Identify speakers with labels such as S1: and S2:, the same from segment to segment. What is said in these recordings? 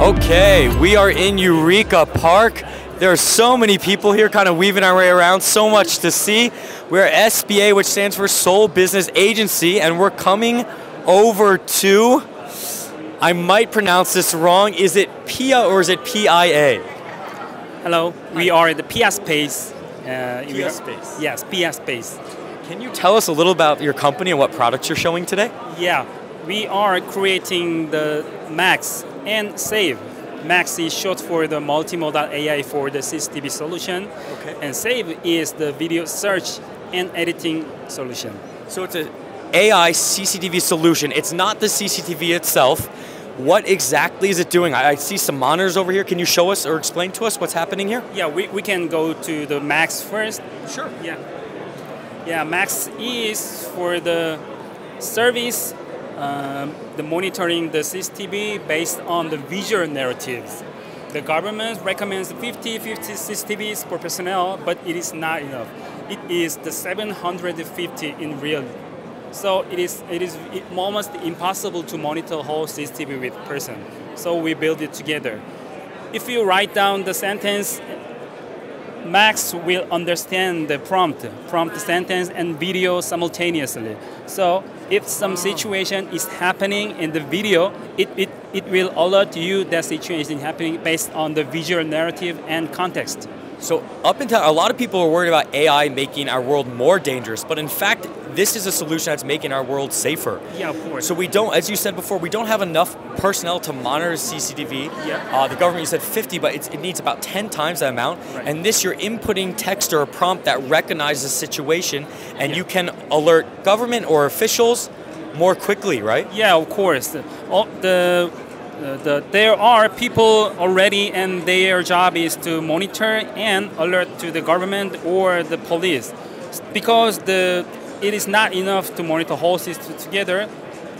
S1: Okay, we are in Eureka Park. There are so many people here kind of weaving our way around, so much to see. We're at SBA, which stands for Seoul Business Agency, and we're coming over to, I might pronounce this wrong, is it PIA or is it PIA?
S2: Hello, we are at the PIA Space. Uh,
S1: PIA Space.
S2: Yes, PIA Space.
S1: Can you tell us a little about your company and what products you're showing today?
S2: Yeah, we are creating the MACS and Save. MACS is short for the multimodal AI for the CCTV solution,
S1: Okay.
S2: and Save is the video search and editing solution.
S1: So it's a AI CCTV solution. It's not the CCTV itself. What exactly is it doing? I, I see some monitors over here. Can you show us or explain to us what's happening here?
S2: Yeah, we, we can go to the MACS first.
S1: Sure.
S2: Yeah. Yeah, MACS is for the service, um, the monitoring the CCTV based on the visual narratives. The government recommends 50, 50 CCTVs per personnel, but it is not enough. It is the 750 in real. So it is, it is almost impossible to monitor whole CCTV with person. So we build it together. If you write down the sentence MACS will understand the prompt, prompt sentence and video simultaneously. So if some situation is happening in the video, it, it, it will alert you that situation is happening based on the visual narrative and context.
S1: So up until a lot of people are worried about AI making our world more dangerous, but in fact, this is a solution that's making our world safer.
S2: Yeah, of course.
S1: So we don't, as you said before, we don't have enough personnel to monitor CCTV.
S2: Yeah.
S1: Uh, the government you said 50, but it's, it needs about 10 times that amount.
S2: Right.
S1: And this, you're inputting text or a prompt that recognizes the situation, and
S2: Yeah.
S1: you can alert government or officials more quickly, right?
S2: Yeah, of course. All the, the, the, there are people already, and their job is to monitor and alert to the government or the police. Because the, it is not enough to monitor whole system together,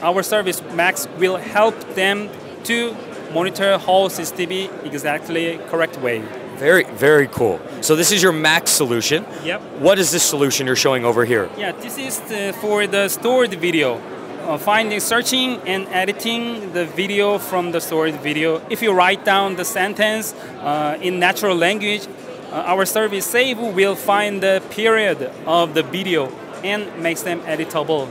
S2: our service MACS will help them to monitor whole CCTV exactly correct way.
S1: Very, very cool. So this is your MACS solution.
S2: Yep.
S1: What is this solution you're showing over here?
S2: Yeah, this is the, for the stored video. Uh, finding, searching, and editing the video from the stored video. If you write down the sentence uh, in natural language, uh, our service Save will find the period of the video and makes them editable.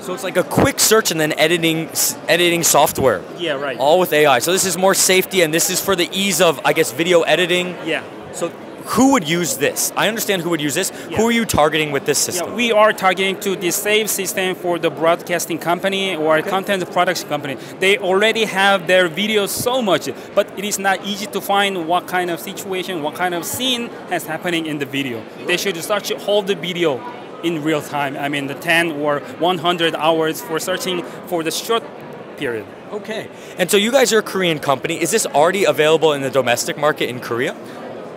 S1: So it's like a quick search and then editing, editing software.
S2: Yeah, right.
S1: All with AI. So this is more safety and this is for the ease of, I guess, video editing.
S2: yeah.
S1: So who would use this? I understand who would use this.
S2: Yeah.
S1: Who are you targeting with this system?
S2: Yeah, we are targeting to the Save system for the broadcasting company or content production company. They already have their videos so much, but it is not easy to find what kind of situation, what kind of scene has happening in the video. They should search hold the video in real time. I mean, the 10 or 100 hours for searching for the short period.
S1: Okay. And so you guys are a Korean company. Is this already available in the domestic market in Korea?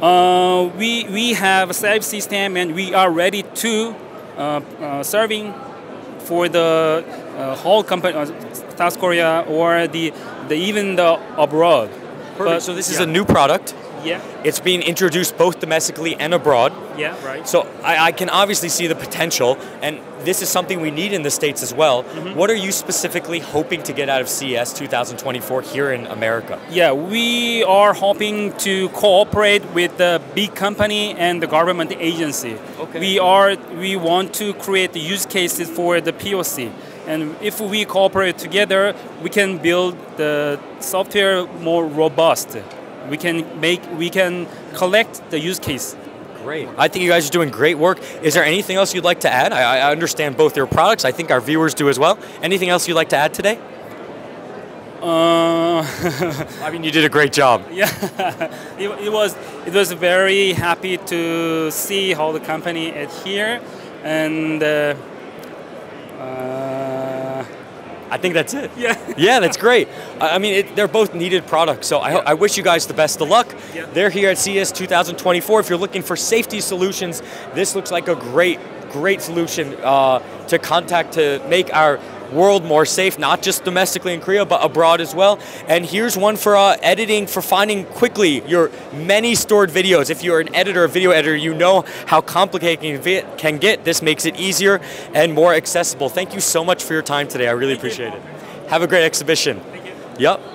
S2: Uh, we, we have a Save system and we are ready to uh, uh, serving for the uh, whole company, uh, South Korea or the, the even the abroad. But-
S1: so this is a new product.
S2: Yeah,
S1: It's being introduced both domestically and abroad.
S2: yeah, right.
S1: So I, I can obviously see the potential, and this is something we need in the States as well.
S2: Mm-hmm.
S1: What are you specifically hoping to get out of CES 2024 here in America?
S2: Yeah, we are hoping to cooperate with the big company and the government agency.
S1: Okay.
S2: We are we want to create the use cases for the POC. And if we cooperate together, we can build the software more robust. We can make we can collect the use case.
S1: Great. I think you guys are doing great work. Is there anything else you'd like to add? I, I understand both your products. I think our viewers do as well. Anything else you'd like to add today?
S2: Uh,
S1: I mean, you did a great job.
S2: yeah, it, it was it was very happy to see how the company is here, and uh, uh,
S1: I think that's it.
S2: yeah.
S1: Yeah, that's great. I mean, it, they're both needed products, so I, ho- I wish you guys the best of luck.
S2: Yeah.
S1: They're here at CES 2024. If you're looking for safety solutions, this looks like a great, great solution uh, to contact to make our world more safe, not just domestically in Korea, but abroad as well. And here's one for uh, editing, for finding quickly your many stored videos. If you're an editor, a video editor, you know how complicated it can get. This makes it easier and more accessible. Thank you so much for your time today. I really appreciate it. Have a great exhibition.
S2: Thank you.
S1: Yep.